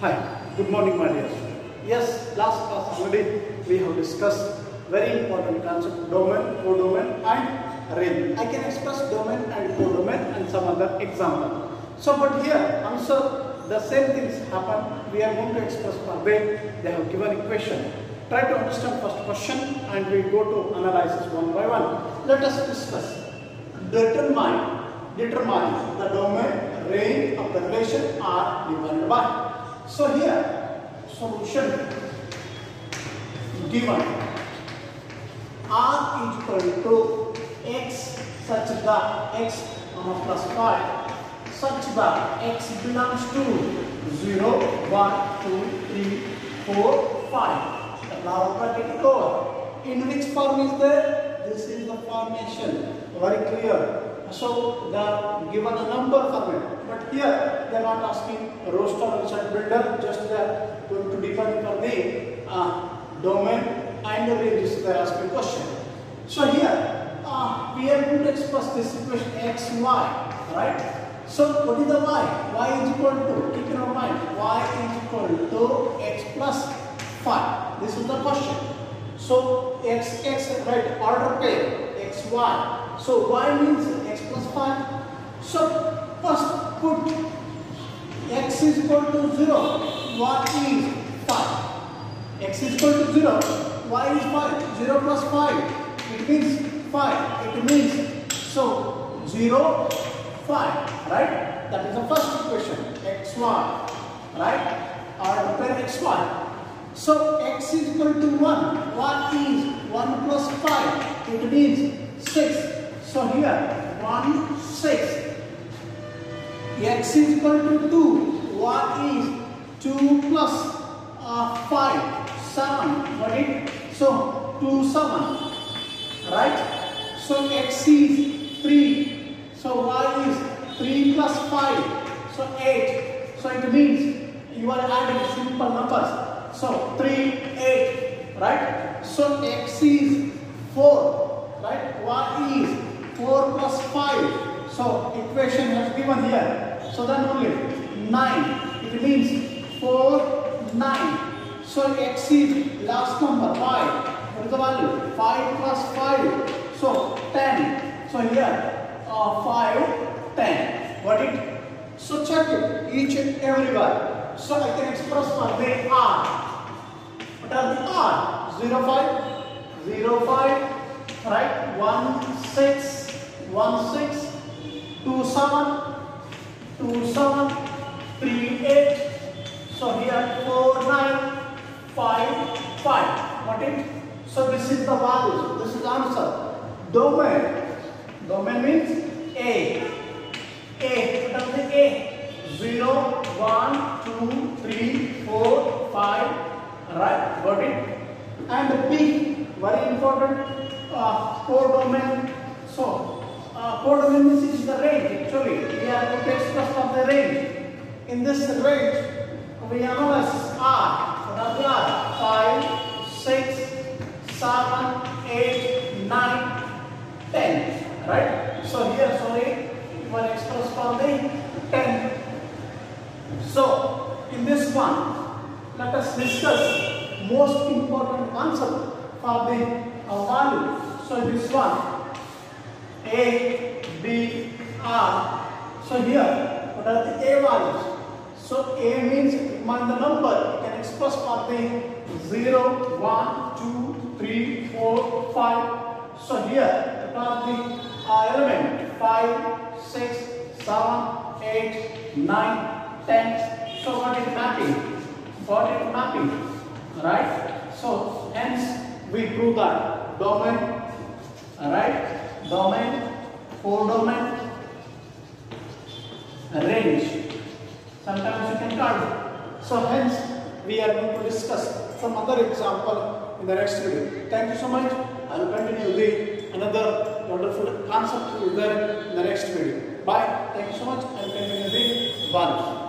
Hi, good morning my dear. Yes, last class already we have discussed very important concept domain, codomain and range. I can express domain and codomain and some other example. So but here also the same things happen. We are going to express per way. They have given equation. Try to understand first question and we go to analysis one by one. Let us discuss. Determine determine the domain range of the relation are divided by. So here solution given r is equal to x such that x plus 5 such that x belongs to 0, 1, 2, 3, 4, 5. The now bracket over. In which form is there? This is the formation. Very clear. So the given a number format. But here they are not asking roster just going to define for the uh, domain and the ranges they are asking question. So here uh, we are going to express this equation x, y, right? So what is the y? y is equal to, keep in our mind, y is equal to x plus 5. This is the question. So x, x, right, order pair, x, y. So y means x plus 5. So first put x is equal to 0, y is 5. x is equal to 0, y is 5. 0 plus 5, it means 5. It means, so 0, 5, right? That is the first equation, xy, right? Or pair xy. So x is equal to 1. What is 1 plus 5? It means 6. So here 1, 6. x is equal to 2. What is 2 plus uh, 5? 7. Got it? So 2, 7. Right? So x is 3. So y is 3 plus 5. So 8. So it means you are adding simple numbers. So 3, 8. Right? So x is 4. Right? Y is 4 plus 5. So equation has given here. So then only 9. It means 4, 9. So x is last number 5. What is the value? 5 plus 5. So 10. So here uh, 5, 10. Got it? So check it. Each and every one. So I can express what they are. What are the R? 0, 5, 0, 5, right? 1, 6, 1, 6, 2, 7, 2, 7, 3, 8. So here 4, 9, 5, 5. Got it? So this is the value. This is the answer. Domain. Domain means A. A. What are the A? 0, 1, 2, 3, 4, 5. Right? Got it? And B. Very important. Uh, domain. So, uh, domain. means is the range. Actually, we are to express of the range. In this range, we analyze R. Are the R? 5, 6, 7, 8, 9, 10. Right? So here, sorry, one will express for the 10. So, in this one, let us discuss most important concept for the uh, value. So, this one, A, B, R. So, here, what are the A values? So, A means man the number, you can express for the 0, 1, 2, 3, 4, 5. So, here, are the element 5, 6, 7, 8, 9, 10. So what is mapping? What is mapping? Right? So hence we prove that domain, right? Domain, codomain, range. Sometimes you can it. So hence we are going to discuss some other example in the next video. Thank you so much. I will continue the another wonderful concept there in the next video. Bye. Thank you so much. and continue the values.